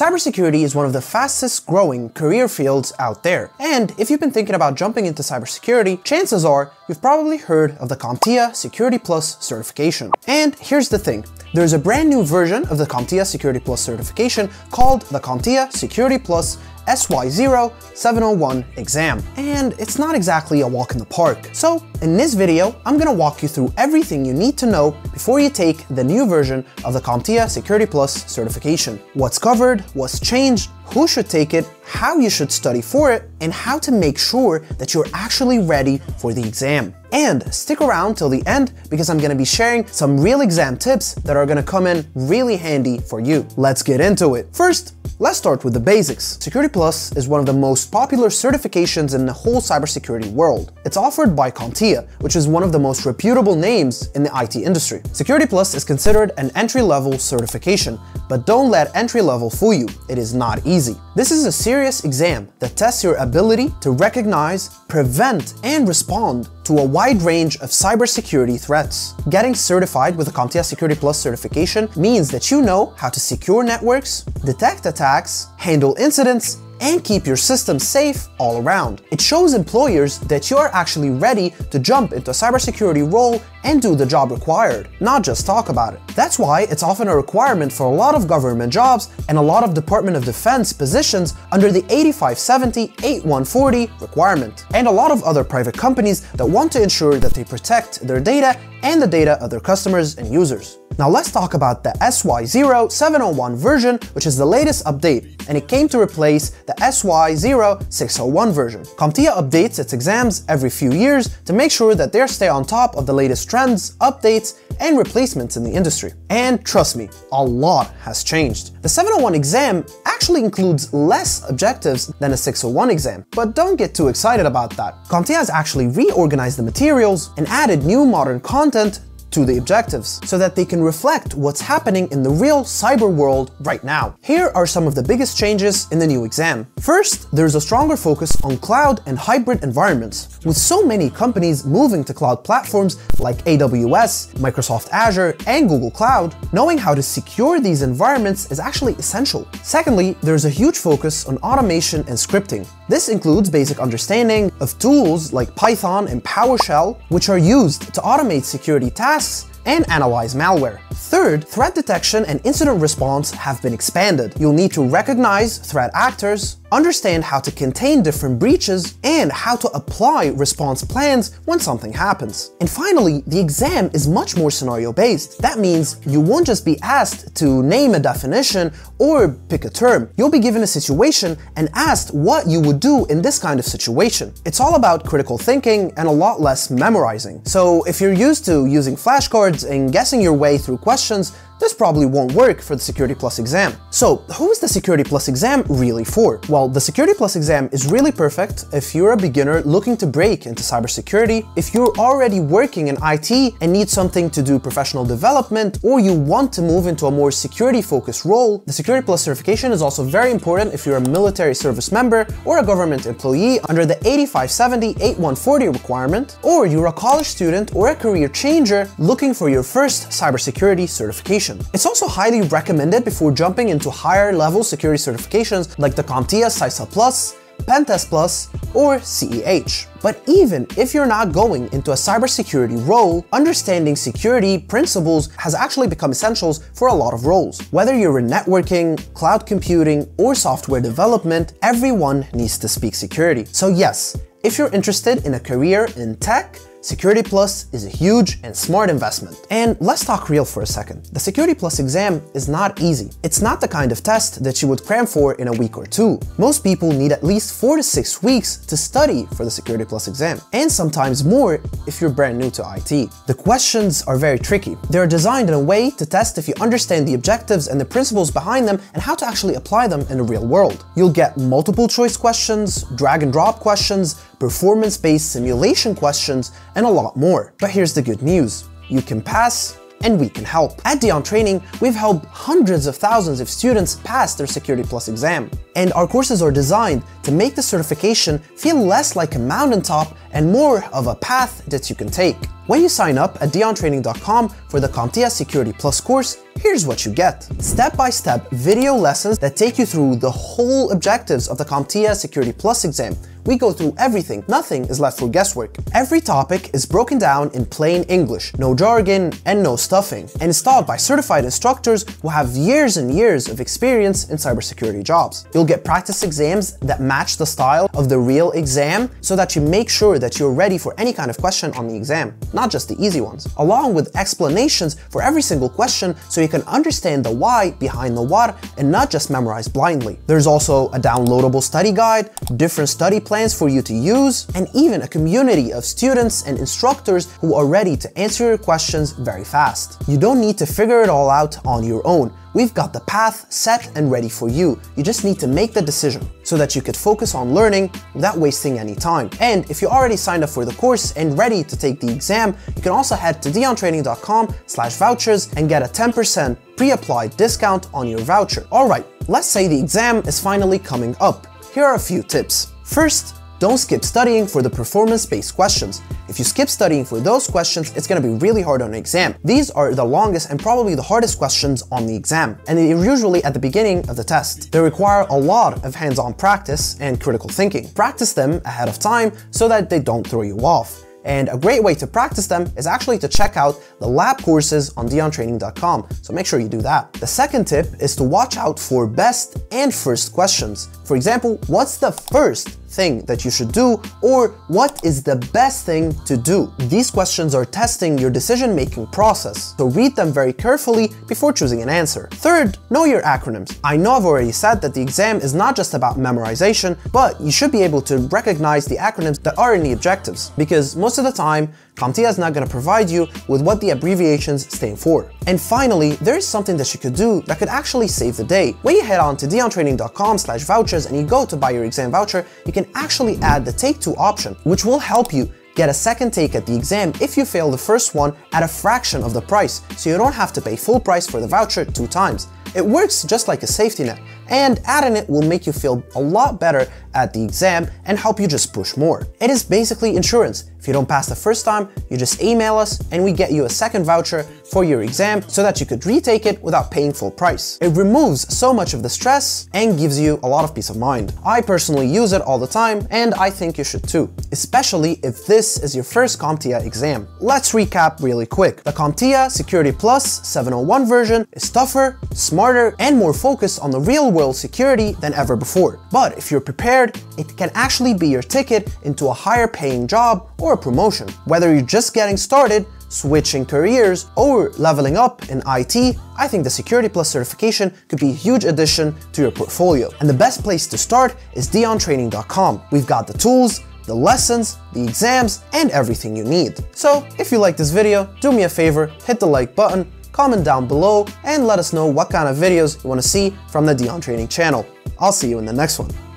Cybersecurity is one of the fastest growing career fields out there. And if you've been thinking about jumping into cybersecurity, chances are you've probably heard of the CompTIA Security Plus certification. And here's the thing, there's a brand new version of the CompTIA Security Plus certification called the CompTIA Security Plus SY0701 exam. And it's not exactly a walk in the park. So in this video, I'm gonna walk you through everything you need to know before you take the new version of the CompTIA Security Plus certification. What's covered, what's changed, who should take it, how you should study for it, and how to make sure that you're actually ready for the exam. And stick around till the end because I'm gonna be sharing some real exam tips that are gonna come in really handy for you. Let's get into it. First, Let's start with the basics. Security Plus is one of the most popular certifications in the whole cybersecurity world. It's offered by CompTIA, which is one of the most reputable names in the IT industry. Security Plus is considered an entry-level certification, but don't let entry-level fool you, it is not easy. This is a serious exam that tests your ability to recognize, prevent, and respond to a wide range of cybersecurity threats. Getting certified with the CompTIA Security Plus certification means that you know how to secure networks, detect attacks, handle incidents, and keep your system safe all around. It shows employers that you are actually ready to jump into a cybersecurity role and do the job required, not just talk about it. That's why it's often a requirement for a lot of government jobs and a lot of Department of Defense positions under the 8570-8140 requirement, and a lot of other private companies that want to ensure that they protect their data and the data of their customers and users. Now let's talk about the SY0701 version, which is the latest update, and it came to replace the SY0601 version. CompTIA updates its exams every few years to make sure that they stay on top of the latest trends, updates, and replacements in the industry. And trust me, a lot has changed. The 701 exam actually includes less objectives than a 601 exam, but don't get too excited about that. CompTIA has actually reorganized the materials and added new modern content to the objectives so that they can reflect what's happening in the real cyber world right now. Here are some of the biggest changes in the new exam. First, there's a stronger focus on cloud and hybrid environments. With so many companies moving to cloud platforms like AWS, Microsoft Azure, and Google Cloud, knowing how to secure these environments is actually essential. Secondly, there's a huge focus on automation and scripting. This includes basic understanding of tools like Python and PowerShell, which are used to automate security tasks and analyze malware. Third, threat detection and incident response have been expanded. You'll need to recognize threat actors, understand how to contain different breaches, and how to apply response plans when something happens. And finally, the exam is much more scenario-based. That means you won't just be asked to name a definition or pick a term. You'll be given a situation and asked what you would do in this kind of situation. It's all about critical thinking and a lot less memorizing. So if you're used to using flashcards and guessing your way through questions, this probably won't work for the Security Plus exam. So who is the Security Plus exam really for? Well, the Security Plus exam is really perfect if you're a beginner looking to break into cybersecurity, if you're already working in IT and need something to do professional development, or you want to move into a more security-focused role. The Security Plus certification is also very important if you're a military service member or a government employee under the 8570-8140 requirement, or you're a college student or a career changer looking for your first cybersecurity certification. It's also highly recommended before jumping into higher level security certifications like the CompTIA CySA Plus, Pentest Plus, or CEH. But even if you're not going into a cybersecurity role, understanding security principles has actually become essentials for a lot of roles. Whether you're in networking, cloud computing, or software development, everyone needs to speak security. So yes, if you're interested in a career in tech, Security Plus is a huge and smart investment. And let's talk real for a second. The Security Plus exam is not easy. It's not the kind of test that you would cram for in a week or two. Most people need at least four to six weeks to study for the Security Plus exam, and sometimes more if you're brand new to IT. The questions are very tricky. They're designed in a way to test if you understand the objectives and the principles behind them and how to actually apply them in the real world. You'll get multiple choice questions, drag and drop questions, performance-based simulation questions, and a lot more. But here's the good news. You can pass and we can help. At Dion Training, we've helped hundreds of thousands of students pass their Security Plus exam. And our courses are designed to make the certification feel less like a mountaintop and more of a path that you can take. When you sign up at diontraining.com for the CompTIA Security Plus course, here's what you get. Step-by-step -step video lessons that take you through the whole objectives of the CompTIA Security Plus exam, we go through everything, nothing is left for guesswork. Every topic is broken down in plain English, no jargon and no stuffing, and is taught by certified instructors who have years and years of experience in cybersecurity jobs. You'll get practice exams that match the style of the real exam so that you make sure that you're ready for any kind of question on the exam, not just the easy ones, along with explanations for every single question so you can understand the why behind the what and not just memorize blindly. There's also a downloadable study guide, different study plans for you to use, and even a community of students and instructors who are ready to answer your questions very fast. You don't need to figure it all out on your own. We've got the path set and ready for you. You just need to make the decision so that you could focus on learning without wasting any time. And if you already signed up for the course and ready to take the exam, you can also head to diontraining.com slash vouchers and get a 10% pre-applied discount on your voucher. Alright, let's say the exam is finally coming up. Here are a few tips. First, don't skip studying for the performance-based questions. If you skip studying for those questions, it's gonna be really hard on the exam. These are the longest and probably the hardest questions on the exam, and they're usually at the beginning of the test. They require a lot of hands-on practice and critical thinking. Practice them ahead of time so that they don't throw you off. And a great way to practice them is actually to check out the lab courses on diontraining.com, so make sure you do that. The second tip is to watch out for best and first questions. For example, what's the first thing that you should do or what is the best thing to do? These questions are testing your decision-making process, so read them very carefully before choosing an answer. Third, know your acronyms. I know I've already said that the exam is not just about memorization, but you should be able to recognize the acronyms that are in the objectives, because most of the time, CompTIA is not going to provide you with what the abbreviations stand for. And finally, there is something that you could do that could actually save the day. When you head on to diontraining.com slash vouchers and you go to buy your exam voucher, you can actually add the take two option, which will help you get a second take at the exam if you fail the first one at a fraction of the price, so you don't have to pay full price for the voucher two times. It works just like a safety net, and adding it will make you feel a lot better at the exam and help you just push more. It is basically insurance. If you don't pass the first time, you just email us and we get you a second voucher for your exam so that you could retake it without paying full price. It removes so much of the stress and gives you a lot of peace of mind. I personally use it all the time and I think you should too, especially if this is your first CompTIA exam. Let's recap really quick. The CompTIA Security Plus 701 version is tougher, smarter, and more focused on the real world security than ever before. But if you're prepared, it can actually be your ticket into a higher paying job or a promotion. Whether you're just getting started, switching careers, or leveling up in IT, I think the Security Plus certification could be a huge addition to your portfolio. And the best place to start is diontraining.com. We've got the tools, the lessons, the exams, and everything you need. So if you like this video, do me a favor, hit the like button, comment down below, and let us know what kind of videos you want to see from the Dion Training channel. I'll see you in the next one.